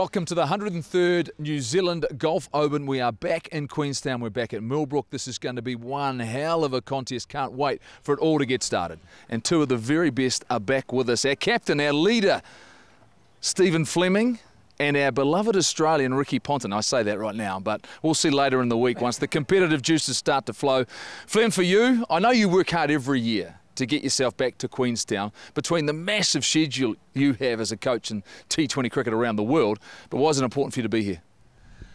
Welcome to the 103rd New Zealand Golf Open. We are back in Queenstown. We're back at Millbrook. This is going to be one hell of a contest. Can't wait for it all to get started. And two of the very best are back with us. Our captain, our leader, Stephen Fleming, and our beloved Australian Ricky Ponting. I say that right now, but we'll see later in the week once the competitive juices start to flow. Flem, for you, I know you work hard every year to get yourself back to Queenstown between the massive schedule you have as a coach in T20 cricket around the world. But why is it important for you to be here?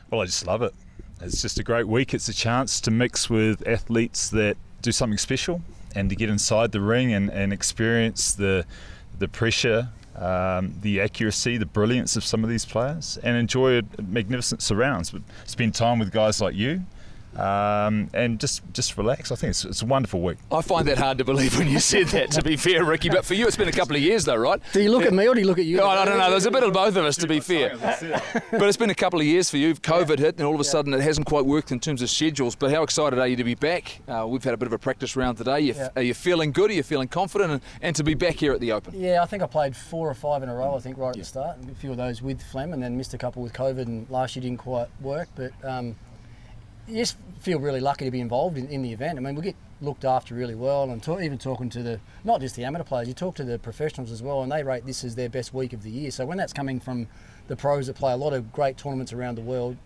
Well, I just love it. It's just a great week. It's a chance to mix with athletes that do something special and to get inside the ring and, and experience the the pressure, um, the accuracy, the brilliance of some of these players, and enjoy magnificent surrounds. But spend time with guys like you um, and just just relax. I think it's, it's a wonderful week. I find that hard to believe when you said that. To be fair, Ricky, but for you, it's been a couple of years though, right? Do you look at me or do you look at you? No, I don't know. There's a bit of both of us, to be fair. but it's been a couple of years for you. COVID hit, and all of a sudden it hasn't quite worked in terms of schedules. But how excited are you to be back? Uh, we've had a bit of a practice round today. You, Yeah. Are you feeling good? Are you feeling confident? And, and to be back here at the Open. Yeah, I think I played four or five in a row. I think right at the start, a few of those with Flem, and then missed a couple with COVID, and last year didn't quite work. But um, you just feel really lucky to be involved in, in the event. I mean, we get looked after really well, and talk, even talking to the not just the amateur players, you talk to the professionals as well, and they rate this as their best week of the year. So when that's coming from the pros that play a lot of great tournaments around the world,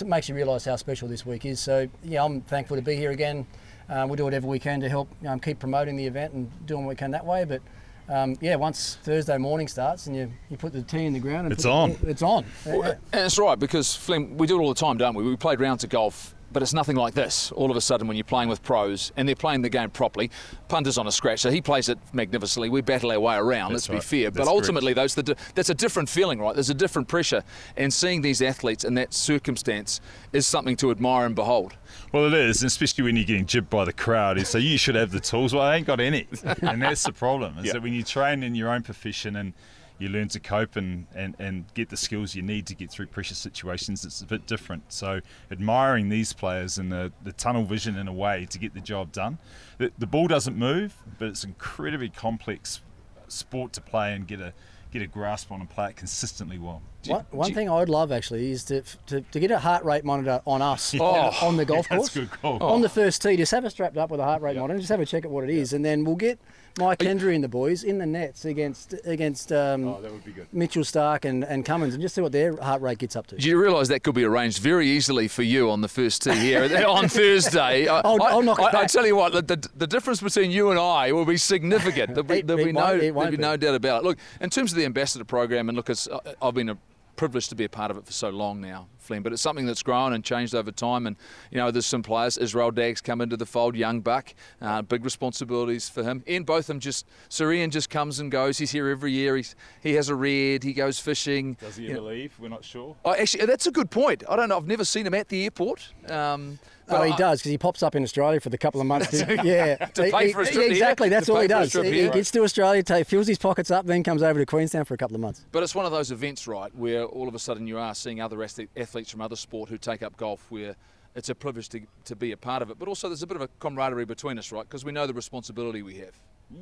it makes you realise how special this week is. So yeah, I'm thankful to be here again. Um, we'll do whatever we can to help um, keep promoting the event and doing what we can that way. But um, yeah, once Thursday morning starts and you, you put the tee in the ground, and It's put the- on. it's on. Yeah, yeah. And it's right because Flem, we do it all the time, don't we? We played rounds of golf, but it's nothing like this. All of a sudden, when you're playing with pros and they're playing the game properly, punter's on a scratch, so he plays it magnificently. We battle our way around. That's let's be fair. That's but ultimately, those the, that's a different feeling, right? There's a different pressure, and seeing these athletes in that circumstance is something to admire and behold. Well, it is, especially when you're getting jibbed by the crowd. Is so you should have the tools. Well, I ain't got any, and that's the problem. Is Yeah. that when you train in your own profession and you learn to cope and, and, and get the skills you need to get through pressure situations, it's a bit different. So admiring these players and the, the tunnel vision in a way to get the job done. The, the ball doesn't move, but it's incredibly complex sport to play and get a get a grasp on and play it consistently well. One, one do- thing I'd love actually is to, to, to get a heart rate monitor on us Oh, on, on the golf course. That's a good call. On the first tee, just have it strapped up with a heart rate monitor. Just have a check at what it is, and then we'll get Mike Hendry and the boys in the nets against against um, Oh, that would be good. Mitchell Starc and, and Cummins, and just see what their heart rate gets up to. Do you realise that could be arranged very easily for you on the first tee here on Thursday? I, I'll- I'll knock it I, I tell you what, the, the, the difference between you and I will be significant. There'll be, It- there'll it be no, there'll be be. no doubt about it. Look, in terms of the ambassador program, and look, it's, I- I've been a privileged to be a part of it for so long now, Flynn. but it's something that's grown and changed over time. And, you know, there's some players, Israel Dagg's come into the fold, young buck, uh, big responsibilities for him. Ian Botham just, Sir Ian just comes and goes. He's here every year. He's, he has a red, he goes fishing. Does he You ever know, leave? We're not sure. Oh, actually, that's a good point. I don't know. I've never seen him at the airport. Um, Oh, he does because he pops up in Australia for the couple of months. to- yeah, To pay for his He- trip here? exactly. That's all he does. He, he here? gets to Australia, ta fills his pockets up, then comes over to Queenstown for a couple of months. But it's one of those events, right, where all of a sudden you are seeing other athletes from other sport who take up golf, where it's a privilege to, to be a part of it. But also, there's a bit of a camaraderie between us, right? Because we know the responsibility we have.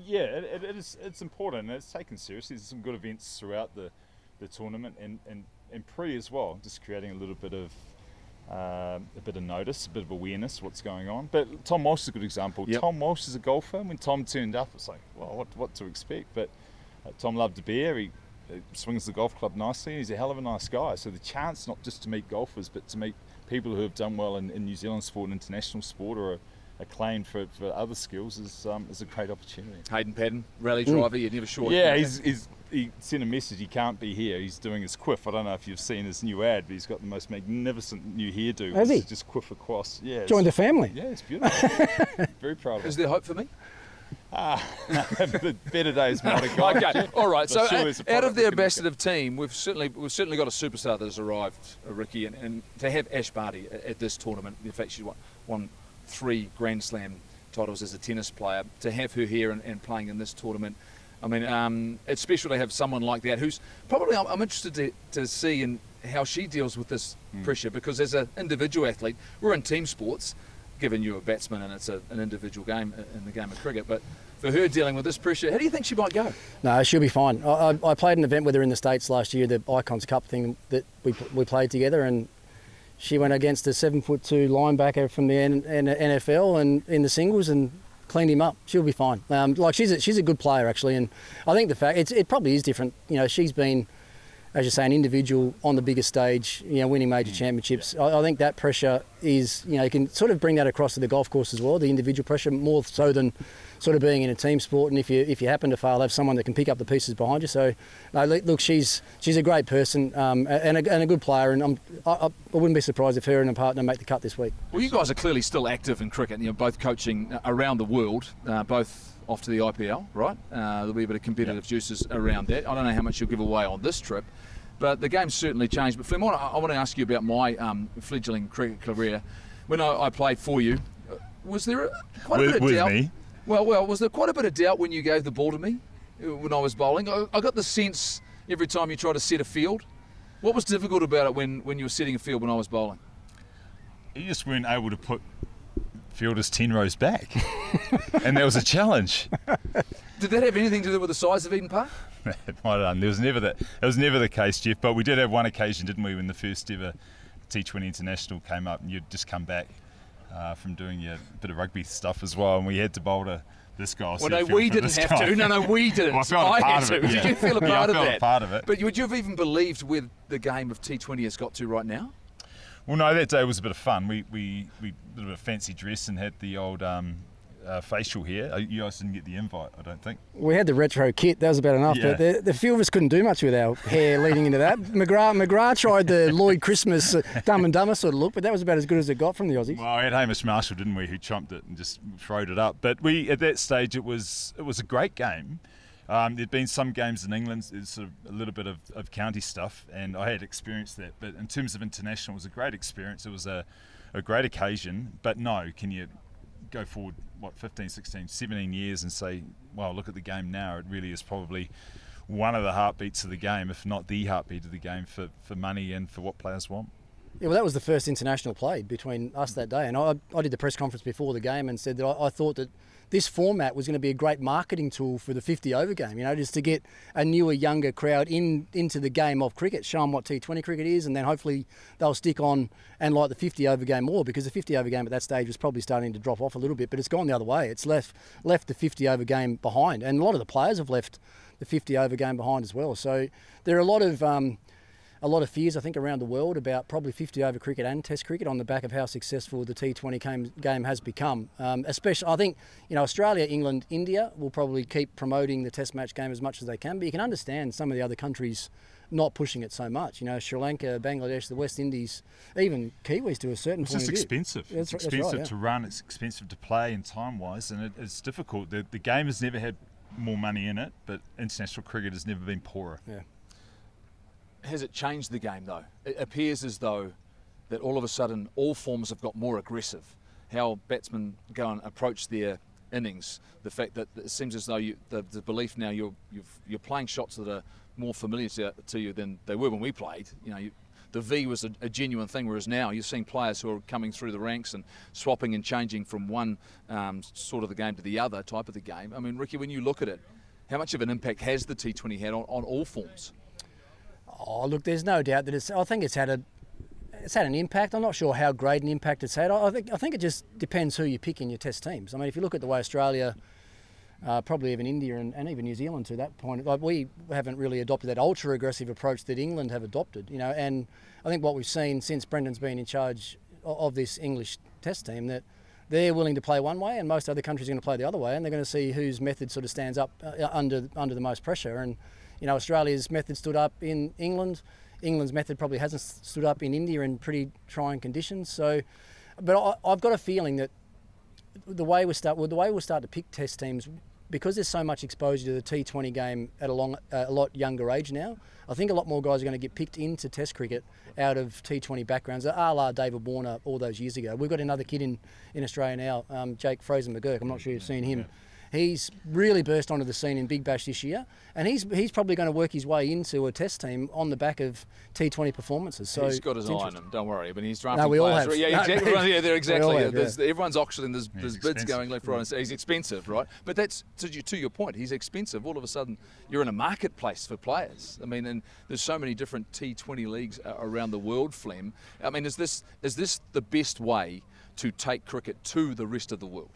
Yeah, it, it, it is. It's important and it's taken seriously. There's some good events throughout the, the tournament and, and, and pre as well. Just creating a little bit of um, a bit of notice, a bit of awareness what's going on. But Tom Walsh is a good example. Yep. Tom Walsh is a golfer. When Tom turned up, it's like, well, what what to expect? But uh, Tom loved a beer. He uh, swings the golf club nicely. He's a hell of a nice guy. So the chance not just to meet golfers, but to meet people who have done well in, in New Zealand sport and international sport or are acclaimed for, for other skills is um, is a great opportunity. Hayden Paddon, rally driver, you're never sure. Yeah, he's, he's he sent a message. He can't be here. He's doing his quiff. I don't know if you've seen his new ad, but he's got the most magnificent new hairdo. Has he? Just quiff across. Yeah. it's- Joined the family. Yeah, it's beautiful. Very proud of Is there hope for me? the better days might have gone. Okay, all right. But So, sure there's a out of the we can look at. ambassador team, we've certainly we've certainly got a superstar that has arrived, uh, Ricky, and, and to have Ash Barty at, at this tournament, in fact, she won, won three Grand Slam titles as a tennis player. To have her here and, and playing in this tournament, I mean, um, it's special to have someone like that who's probably I'm, I'm interested to, to see in how she deals with this Hmm. pressure because as an individual athlete, we're in team sports. Given you're a batsman and it's a, an individual game uh, in the game of cricket, but for her dealing with this pressure. How do you think she might go? No, she'll be fine. I, I, I played an event with her in the States last year, the Icons Cup thing that we, we played together, and she went against a seven foot two linebacker from the N, N, NFL and in the singles and cleaned him up. She'll be fine. Um, like she's a, she's a good player actually, and I think the fact it's, it probably is different. You know, she's been as you say, an individual on the biggest stage, you know, winning major mm. championships. I, I, think that pressure is, you know, you can sort of bring that across to the golf course as well. The individual pressure more so than sort of being in a team sport. And if you if you happen to fail, have someone that can pick up the pieces behind you. So, no, look, she's she's a great person um, and, a, and a good player. And I'm, I, I wouldn't be surprised if her and her partner make the cut this week. Well, you guys are clearly still active in cricket. You know, both coaching around the world, uh, both off to the IPL, right? Uh, there'll be a bit of competitive yep. juices around that. I don't know how much you'll give away on this trip. But the game's certainly changed. But Flem, I, I want to ask you about my um, fledgling cricket career. When I, I, played for you, uh, was there a, quite with, a bit of doubt? Me? Well, well, was there quite a bit of doubt when you gave the ball to me uh, when I was bowling? I, I got the sense every time you tried to set a field. What was difficult about it when, when you were setting a field when I was bowling? You just weren't able to put fielders 10 rows back. and that was a challenge. Did that have anything to do with the size of Eden Park? it might have There was never that. It was never the case, Jeff. But we did have one occasion, didn't we, when the first ever T20 International came up, and you'd just come back uh, from doing your bit of rugby stuff as well, and we had to bowl to this guy. Well, no, we didn't have guy. to. No, no, we didn't. well, I, I had to. It, yeah. Did you feel a part yeah, of that? part of it. But would you have even believed where the game of T20 has got to right now? Well, no, that day was a bit of fun. We we we did a bit of fancy dress and had the old um, uh, facial here. Uh, you guys didn't get the invite, I don't think. We had the retro kit. That was about enough. Yeah. But the, the few of us couldn't do much with our hair leading into that. McGrath, McGrath tried the Lloyd Christmas uh, Dumb and Dumber sort of look, but that was about as good as it got from the Aussies. Well, I had Hamish Marshall, didn't we, who trumped it and just throwed it up. But we at that stage, it was it was a great game. Um, there'd been some games in England, it's sort of a little bit of, of county stuff, and I had experienced that. But in terms of international, it was a great experience. It was a, a great occasion. But no, can you go forward what 15 16 17 years and say well look at the game now it really is probably one of the heartbeats of the game if not the heartbeat of the game for, for money and for what players want yeah, well, that was the first international played between us that day, and I, I did the press conference before the game and said that I, I thought that this format was going to be a great marketing tool for the 50 over game, you know, just to get a newer, younger crowd in into the game of cricket, show them what T20 cricket is, and then hopefully they'll stick on and like the 50 over game more because the 50 over game at that stage was probably starting to drop off a little bit, but it's gone the other way. It's left left the 50 over game behind, and a lot of the players have left the 50 over game behind as well. So there are a lot of um, a lot of fears, I think, around the world about probably 50 over cricket and Test cricket on the back of how successful the T20 game, game has become. Um, especially, I think, you know, Australia, England, India will probably keep promoting the Test match game as much as they can, but you can understand some of the other countries not pushing it so much. You know, Sri Lanka, Bangladesh, the West Indies, even Kiwis to a certain it's point. It's just expensive. Yeah, it's expensive right, yeah. to run. It's expensive to play and time wise, and it, it's difficult. The, the game has never had more money in it, but international cricket has never been poorer. Yeah has it changed the game though? It appears as though that all of a sudden all forms have got more aggressive. How batsmen go and approach their innings, the fact that it seems as though you, the, the, belief now you're you are playing shots that are more familiar to, to, you than they were when we played. You know, you, the V was a, a, genuine thing, whereas now you're seeing players who are coming through the ranks and swapping and changing from one um, sort of the game to the other type of the game. I mean, Ricky, when you look at it, how much of an impact has the T20 had on, on all forms? Oh, look, there's no doubt that it's. I think it's had a. It's had an impact. I'm not sure how great an impact it's had. I think I think it just depends who you pick in your test teams. I mean, if you look at the way Australia, uh, probably even India and, and, even New Zealand to that point, like we haven't really adopted that ultra aggressive approach that England have adopted. You know, and I think what we've seen since Brendan's been in charge of this English test team that they're willing to play one way, and most other countries are going to play the other way, and they're going to see whose method sort of stands up uh, under under the most pressure. And you know, Australia's method stood up in England. England's method probably hasn't stood up in India in pretty trying conditions. So, but I, have got a feeling that the way we start, well, the way we'll start to pick test teams, because there's so much exposure to the T20 game at a long, uh, a lot younger age now. I think a lot more guys are going to get picked into Test cricket out of T20 backgrounds, a la David Warner all those years ago. We've got another kid in, in Australia now, um, Jake Fraser McGurk. I'm not sure you've seen him He's really burst onto the scene in Big Bash this year, and he's he's probably going to work his way into a Test team on the back of T20 performances. So he's got his eye on him. Don't worry. But he's drafting no, we all players. have. Yeah, exactly. No, yeah, they're exactly. have, yeah. There's, everyone's auctioning. There's, there's bids expensive. going left, right, and centre. He's expensive, right? But that's to, you, to your point. He's expensive. All of a sudden, you're in a marketplace for players. I mean, and there's so many different T20 leagues around the world. Flem. I mean, is this is this the best way to take cricket to the rest of the world?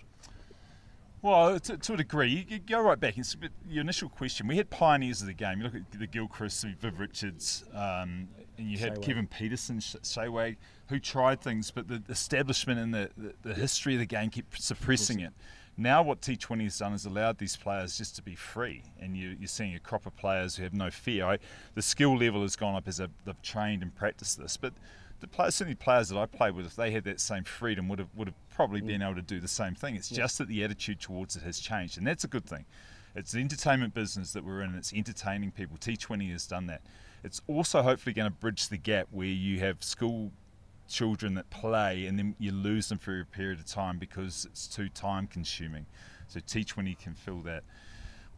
Well, to, to a degree, you, go right back. It's bit, your initial question. We had pioneers of the game. You look at the Gilchrist, Viv Richards, um, and you had. Kevin Pietersen, Sh- Sehwag, who tried things, but the establishment and the, the, the history of the game kept suppressing it. Now, what T20 has done is allowed these players just to be free, and you, you're seeing a crop of players who have no fear. I, the skill level has gone up as they've, they've trained and practiced this, but the players, certainly players that I played with, if they had that same freedom, would have would have probably mm. been able to do the same thing. It's just that the attitude towards it has changed, and that's a good thing. It's the entertainment business that we're in. and It's entertaining people. T20 has done that. It's also hopefully going to bridge the gap where you have school children that play and then you lose them for a period of time because it's too time consuming. So T20 can fill that.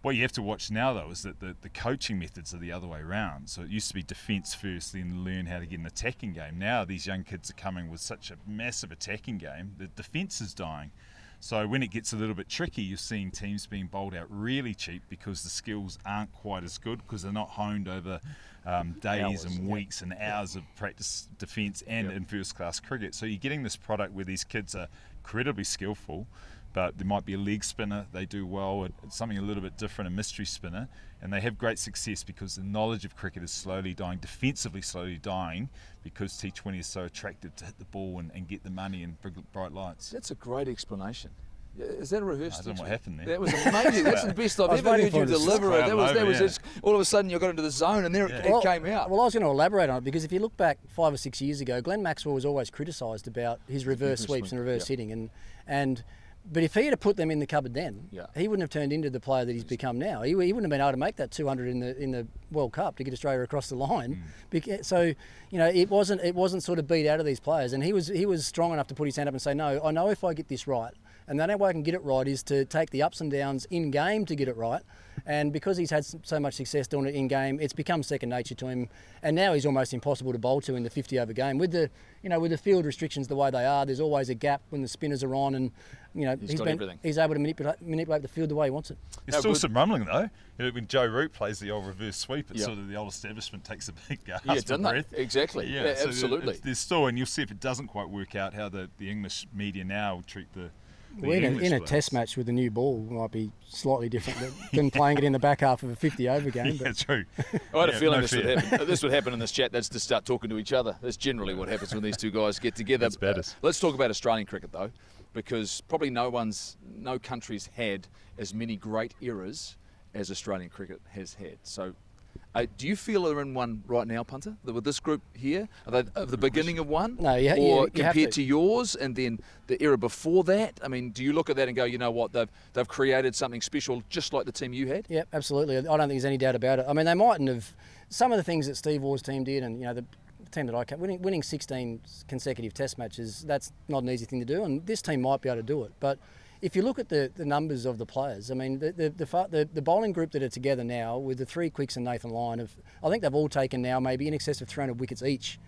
What you have to watch now, though, is that the, the coaching methods are the other way around. So it used to be defence first, then learn how to get an attacking game. Now these young kids are coming with such a massive attacking game, the defence is dying. So when it gets a little bit tricky, you're seeing teams being bowled out really cheap because the skills aren't quite as good because they're not honed over um, days Hours, and yeah. weeks and hours of practice defence and in first class cricket. So you're getting this product where these kids are incredibly skillful, but there might be a leg spinner they do well, and something a little bit different, a mystery spinner, and they have great success because the knowledge of cricket is slowly dying, defensively slowly dying, because T20 is so attractive to hit the ball and, and get the money and bright lights. That's a great explanation. Is that a rehearsed? I don't know what happened there. That was amazing. That's the best I've I ever heard you deliver it. cloud That was that over, was yeah. just, all of a sudden you got into the zone and there it, it Well- came out. Well, I was going to elaborate on it because if you look back five or six years ago, Glenn Maxwell was always criticised about his reverse sweeps and reverse yeah. hitting, and and but if he had put them in the cupboard then, Yeah. he wouldn't have turned into the player that he's become now. He, he wouldn't have been able to make that 200 in the in the World Cup to get Australia across the line. Mm. Beca- so you know it wasn't it wasn't sort of beat out of these players, and he was he was strong enough to put his hand up and say, no, I know if I get this right. And the only way I can get it right is to take the ups and downs in game to get it right. And because he's had so much success doing it in game, it's become second nature to him. And now he's almost impossible to bowl to in the 50 over game. With the, you know, with the field restrictions the way they are, there's always a gap when the spinners are on, and you know He's got been, everything. he's able to manipulate, manipulate the field the way he wants it. There's How still good- some rumbling though. You know, when Joe Root plays the old reverse sweep, it's Yeah. sort of the old establishment takes a big gasp yeah, of didn't breath. they? Exactly. Yeah, so absolutely. There's still, and you'll see if it doesn't quite work out how the, the English media now will treat the. The Well, in, a, in a test match with a new ball might be slightly different than, than playing it in the back half of a 50 over game. Yeah, But true. I had a feeling no this would happen. Uh, this would happen in this chat. That's to start talking to each other. That's generally what happens when these two guys get together. That's batters. Uh, let's talk about Australian cricket though, because probably no one's, no country's had as many great eras as Australian cricket has had. So. Uh, do you feel they're in one right now, punter? With this group here, are they at the beginning of one? No, you ha- you- or you compared to. to yours, and then the era before that. I mean, do you look at that and go, you know what, they've they've created something special, just like the team you had? Yeah, absolutely. I don't think there's any doubt about it. I mean, they mightn't have some of the things that Steve Waugh's team did, and you know the team that I kept winning, winning 16 consecutive Test matches. That's not an easy thing to do, and this team might be able to do it. But if you look at the, the numbers of the players, I mean, the the, the the the bowling group that are together now with the three quicks and Nathan Lyon, have, I think they've all taken now maybe in excess of 300 wickets each.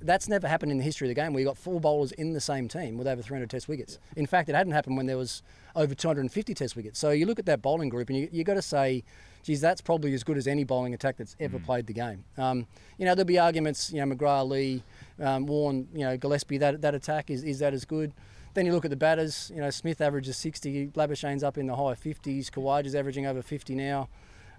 That's never happened in the history of the game where you've got four bowlers in the same team with over 300 Test wickets. In fact, it hadn't happened when there was over 250 Test wickets. So you look at that bowling group and you you got to say, geez, that's probably as good as any bowling attack that's ever played the game. Um, you know, there'll be arguments. You know, McGrath, Lee, um, Warne, you know, Gillespie. That that attack is is that as good? Then you look at the batters. You know, Smith averages 60. Labuschagne's up in the high 50s. Khawaja's averaging over 50 now.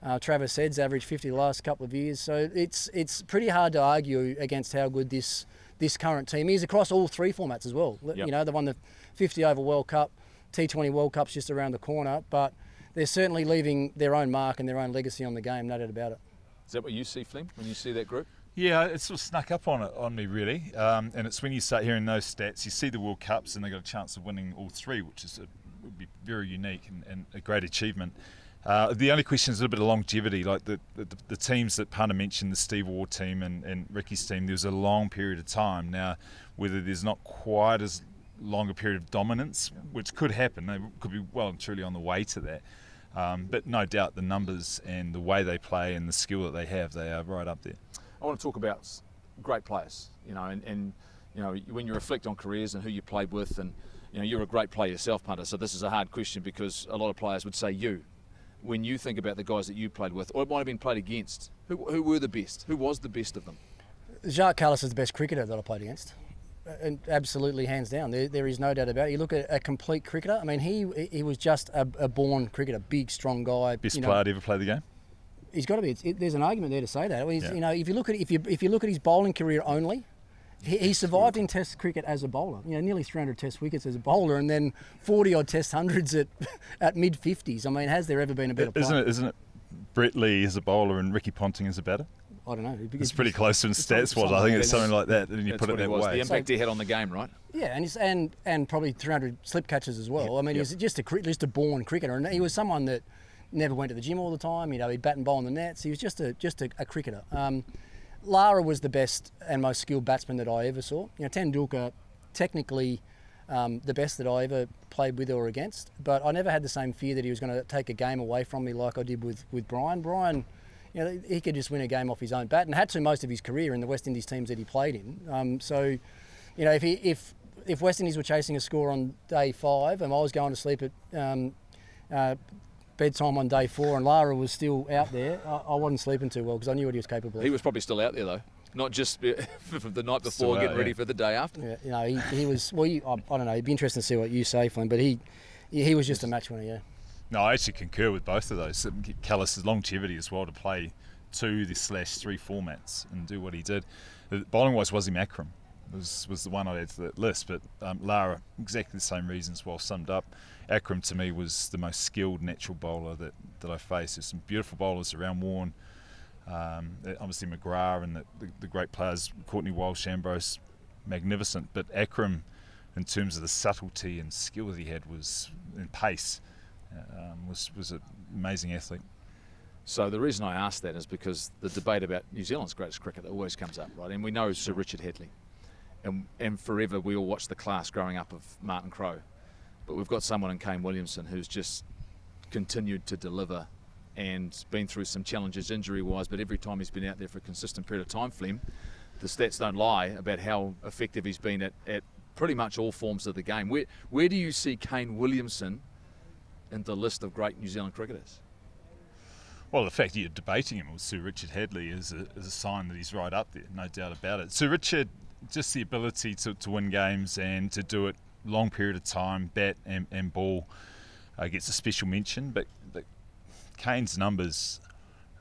Uh, Travis Head's averaged 50 the last couple of years. So it's it's pretty hard to argue against how good this this current team is across all three formats as well. Yep. You know, they've won the 50 over World Cup, T20 World Cup's just around the corner, but they're certainly leaving their own mark and their own legacy on the game, no doubt about it. Is that what you see, Flem, when you see that group? Yeah, it sort of snuck up on it on me really, um, and it's when you start hearing those stats, you see the World Cups, and they got a chance of winning all three, which is a, would be very unique and, and a great achievement. Uh, the only question is a little bit of longevity, like the the, the teams that Punter mentioned, the Steve Waugh team and, and Ricky's team. There was a long period of time now, whether there's not quite as longer period of dominance, which could happen. They could be well and truly on the way to that. Um, but no doubt the numbers and the way they play and the skill that they have, they are right up there. I want to talk about great players, you know, and, and you know when you reflect on careers and who you played with, and you know you're a great player yourself, punter. So this is a hard question because a lot of players would say you. When you think about the guys that you played with, or it might have been played against, who, who were the best? Who was the best of them? Jacques Kallis is the best cricketer that I played against. And absolutely, hands down. There, there is no doubt about it. You look at a complete cricketer. I mean, he he was just a, a born cricketer, big, strong guy. Best you know, player to ever play the game. He's got to be. It, there's an argument there to say that. He's, Yeah. You know, if you look at if you if you look at his bowling career only, he, he survived in Test cricket as a bowler. You know, nearly 300 Test wickets as a bowler, and then 40 odd Test hundreds at at mid 50s. I mean, has there ever been a better Isn't player? it? Isn't it? Brett Lee is a bowler and Ricky Ponting is a batter. I don't know. It's pretty close to it's stats something- was. I think it's something something like that. And you That's put it what he that was. The way. impact he had on the game, right? Yeah, and he's, and and probably 300 slip catches as well. I mean, he was just a just a born cricketer, and he was someone that never went to the gym all the time. You know, he'd bat and bowl on the nets. He was just a just a, a cricketer. Um, Lara was the best and most skilled batsman that I ever saw. You know, Tendulkar, technically. Um, the best that I ever played with or against, but I never had the same fear that he was going to take a game away from me like I did with, with Brian. Brian, you know, he could just win a game off his own bat and had to most of his career in the West Indies teams that he played in. Um, so, you know, if he, if if West Indies were chasing a score on day five and I was going to sleep at um, uh, bedtime on day four and Lara was still out there, I, I wasn't sleeping too well because I knew what he was capable of. He was probably still out there though, not just from the night before, out, getting ready yeah. for the day after. yeah, you know, he, he was. Well, you, I, I don't know. It'd be interesting to see what you say, Flynn. But he, he was just a match winner. Yeah. No, I actually concur with both of those. Um, Kallis' longevity as well to play two the slash three formats and do what he did. Bowling wise, Wasim Akram was was the one I add to that list, but um, Lara exactly the same reasons, well summed up. Akram to me was the most skilled natural bowler that, that I faced. There's some beautiful bowlers around Warne. Um, obviously McGrath and the, the, the great players, Courtney Walsh, Ambrose, magnificent. But Akram, in terms of the subtlety and skill that he had, was and pace, um, was was an amazing athlete. So the reason I asked that is because the debate about New Zealand's greatest cricketer always comes up, right? And we know Sir Richard Hadlee, and and forever we all watched the class growing up of Martin Crowe, but we've got someone in Kane Williamson who's just continued to deliver, and been through some challenges injury-wise, but every time he's been out there for a consistent period of time, Flem, the stats don't lie about how effective he's been at, at pretty much all forms of the game. Where where do you see Kane Williamson in the list of great New Zealand cricketers? Well, the fact that you're debating him with Sir Richard Hadlee is a, is a sign that he's right up there, no doubt about it. Sir Richard, just the ability to, to win games and to do it long period of time, bat and, and ball, uh, gets a special mention. But, Kane's numbers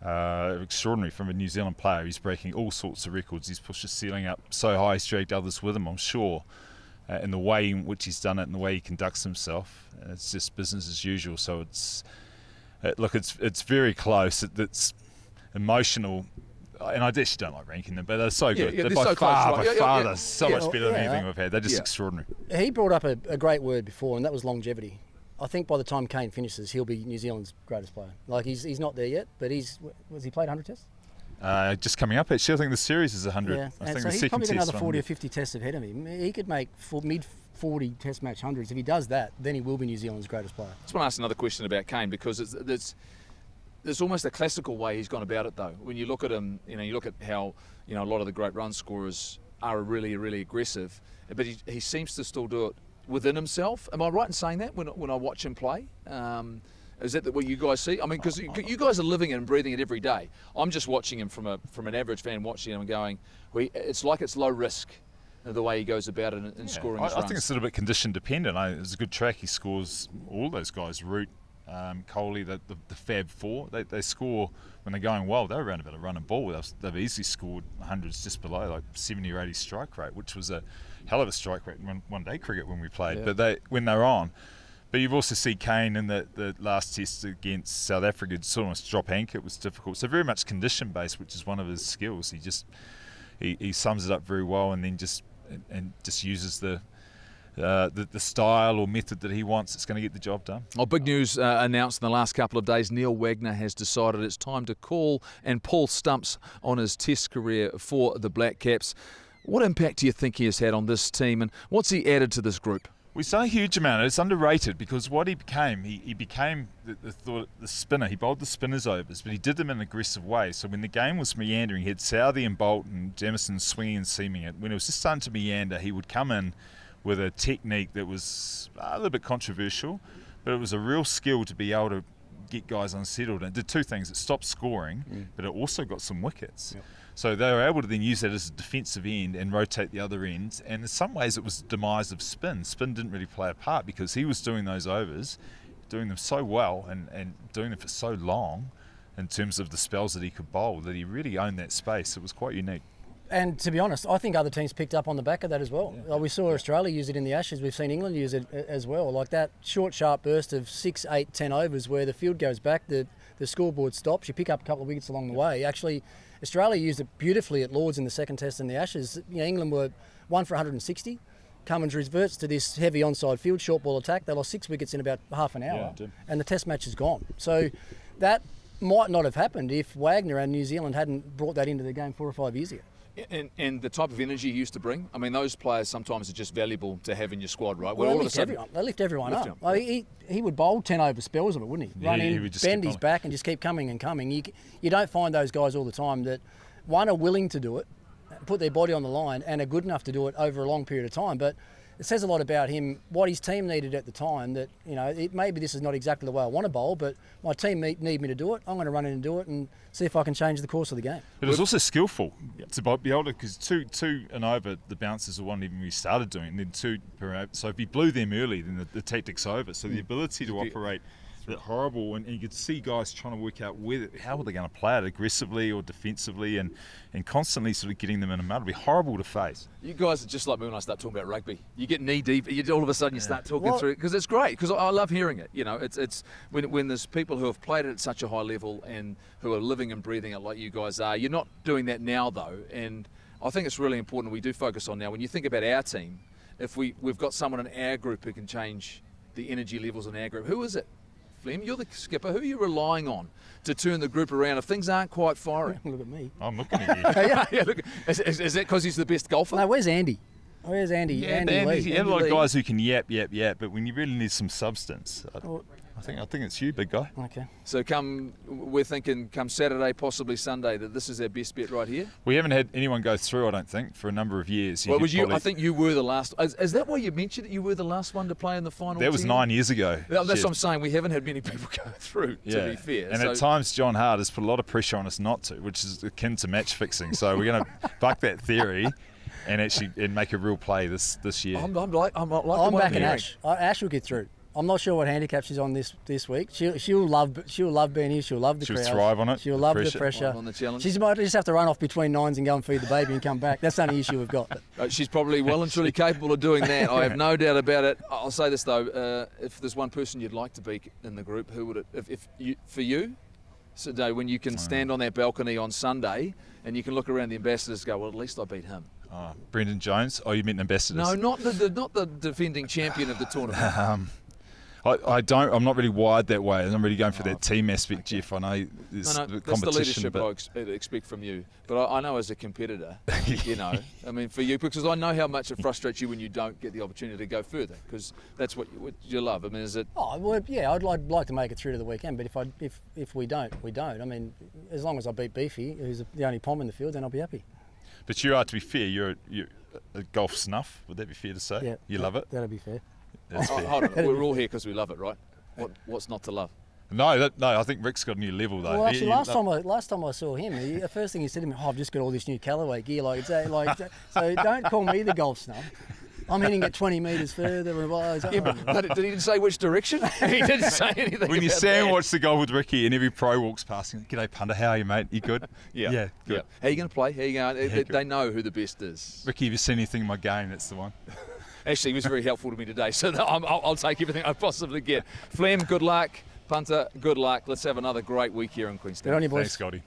are extraordinary from a New Zealand player. He's breaking all sorts of records. He's pushed the ceiling up so high, he's dragged others with him, I'm sure. Uh, and the way in which he's done it and the way he conducts himself, uh, it's just business as usual. So it's uh, look, it's it's very close. It, it's emotional, and I actually don't like ranking them, but they're so good. yeah, they're they're by so close, far, right? by Yeah, yeah, far, they're so much better than anything we've had. They're just Yeah. extraordinary. He brought up a, a great word before, and that was longevity. I think by the time Kane finishes, he'll be New Zealand's greatest player. Like he's he's not there yet, but he's was he played 100 tests? Uh, just coming up, actually, I think the series is 100. Yeah, I and think so the he's second probably got another 40 or 50 tests ahead of him. He could make full, mid 40 Test match hundreds. If he does that, then he will be New Zealand's greatest player. I just want to ask another question about Kane because it's, it's there's almost a classical way he's gone about it though. When you look at him, you know, you look at how you know a lot of the great run scorers are really really aggressive, but he, he seems to still do it within himself. Am I right in saying that when when I watch him play? Um, is that what you guys see? I mean, because you, you guys are living it and breathing it every day. I'm just watching him from a from an average fan watching him and going, we, it's like it's low risk, the way he goes about it and, Yeah, scoring I, I think it's a little bit condition dependent. I, it's a good track. He scores all those guys. Root, um, Kohli, the, the, the Fab Four. They, they score when they're going well. They're around about a run and ball. They've, they've easily scored hundreds just below, like 70 or 80 strike rate, which was a hell of a strike rate in one, day cricket when we played. Yeah. But they when they're on. But you've also seen Kane in the, the last test against South Africa just almost drop anchor. It was difficult. So very much condition based, which is one of his skills. He just he, he sums it up very well, and then just and, and just uses the, uh, the the style or method that he wants. It's going to get the job done. Well, big news uh, announced in the last couple of days. Neil Wagner has decided it's time to call and pull stumps on his Test career for the Black Caps. What impact do you think he has had on this team, and what's he added to this group? We've done a huge amount. It's underrated because what he became, he, he became the, the, thought, the spinner. He bowled the spinners overs, but he did them in an aggressive way. So when the game was meandering, he had Southey and Bolton, and Jamieson swinging and seaming it. When it was just starting to meander, he would come in with a technique that was a little bit controversial, but it was a real skill to be able to get guys unsettled. And it did two things: it stopped scoring, mm. but it also got some wickets. Yep. So they were able to then use that as a defensive end and rotate the other ends. And in some ways, it was the demise of spin. Spin didn't really play a part because he was doing those overs, doing them so well and, and doing them for so long in terms of the spells that he could bowl that he really owned that space. It was quite unique. And to be honest, I think other teams picked up on the back of that as well. Yeah. Like we saw Australia use it in the Ashes. We've seen England use it as well. Like that short, sharp burst of six, eight, ten overs where the field goes back, the the scoreboard stops. You pick up a couple of wickets along the way. Actually, Australia used it beautifully at Lords in the second test in the Ashes. You know, England were one for 160. Cummins reverts to this heavy onside field short ball attack. They lost six wickets in about half an hour, yeah, and the Test match is gone. So that might not have happened if Wagner and New Zealand hadn't brought that into the game four or five years ago. And, and, the type of energy he used to bring. I mean, those players sometimes are just valuable to have in your squad, right? Well, they, lift sudden, everyone, they lift everyone lift up. Like, he, he would bowl 10 over spells of it, wouldn't he? Yeah, Run in, he bend his back and just keep coming and coming. You, you don't find those guys all the time that, one, are willing to do it, put their body on the line, and are good enough to do it over a long period of time. But it says a lot about him, what his team needed at the time. That you know, it, maybe this is not exactly the way I want to bowl, but my team need, need me to do it. I'm going to run in and do it and see if I can change the course of the game. But it was also skillful yep. to be able to because two two and over the bounces are one even we started doing, and then two per over. So if he blew them early, then the, the tactic's over. So the mm. ability to operate bit horrible, and, and, you could see guys trying to work out where, how are they going to play it aggressively or defensively, and, and constantly sort of getting them in a mud. It'd be horrible to face. You guys are just like me when I start talking about rugby. You get knee deep, you, all of a sudden you start talking well, through it because it's great. Because I, I, love hearing it. You know, it's it's when when there's people who have played it at such a high level and who are living and breathing it like you guys are. You're not doing that now though, and I think it's really important we do focus on now. When you think about our team, if we we've got someone in our group who can change the energy levels in our group, who is it? Flem, you're the skipper. Who are you relying on to turn the group around if things aren't quite firing? look at me. I'm looking at you. yeah, yeah, look, is, is, is that because he's the best golfer? No, where's Andy? Oh, where's Andy? Yeah, Andy, Andy, Lee. You have a lot of guys who can yap, yap, yap, but when you really need some substance, well, I think I think it's you, big guy. Okay. So come, we're thinking come Saturday, possibly Sunday, that this is our best bet right here. We haven't had anyone go through, I don't think, for a number of years. Well, was you? I think you were the last. Is, is, that why you mentioned that you were the last one to play in the final? That was nine years ago. that's what I'm saying. We haven't had many people go through. Yeah. To be fair, and so. at times John Hart has put a lot of pressure on us not to, which is akin to match fixing. So we're going to buck that theory and actually and make a real play this this year. I'm, I'm like I'm, like I'm backing Ash. Ash will get through. I'm not sure what handicap she's on this this week. She'll she'll love she'll love being here. She'll love the she'll crowd. thrive on it. She'll love pressure. the pressure. On the challenge. She might just have to run off between nines and go and feed the baby and come back. That's the only issue we've got. Uh, she's probably well and truly capable of doing that. I have no doubt about it. I'll say this though: uh, if there's one person you'd like to be in the group, who would it? If, if you, for you, today when you can stand on that balcony on Sunday and you can look around the ambassadors, and go, well, at least I beat him. Oh, Brendan Jones. Oh, you meant ambassadors? No, not the, the not the defending champion of the tournament. um, I, I, don't. I'm not really wired that way. I'm really going for that ah, team aspect, okay. Jeff. I know there's no, no, that's the leadership I ex- uh, expect from you. But I, I know as a competitor, you know, I mean, for you, because I know how much it frustrates you when you don't get the opportunity to go further, because that's what you, what you, love. I mean, is it? Oh well, yeah. I'd like, like to make it through to the weekend, but if I if if we don't, we don't. I mean, as long as I beat Beefy, who's the only pom in the field, then I'll be happy. But you are, to be fair, you're, you're a golf snuff. Would that be fair to say? Yeah, you love it. That'll be fair. That's oh. Hold on. We're all here because we love it, right? What, what's not to love? No, that, no. I think Rick's got a new level though. Well, actually, he, last time I last time I saw him, he, the first thing he said to me, "Oh, I've just got all this new Callaway gear." Like, like, so don't call me the golf snuff. I'm hitting it 20 metres further. yeah, but, but did he didn't say which direction? he didn't say anything. When you stand watch the golf with Ricky and every pro walks past him, G'day punter, how are you, mate? You good? Yeah. Yeah, good. Yeah. How are you going to play? How are you going? Yeah, they, they know who the best is. Ricky, have you seen anything in my game? That's the one. Actually, he was very helpful to me today, so I'll, I'll take everything I possibly get. Flem, good luck. Punter, good luck. Let's have another great week here in Queenstown. Good on you, boys. Thanks, Scotty.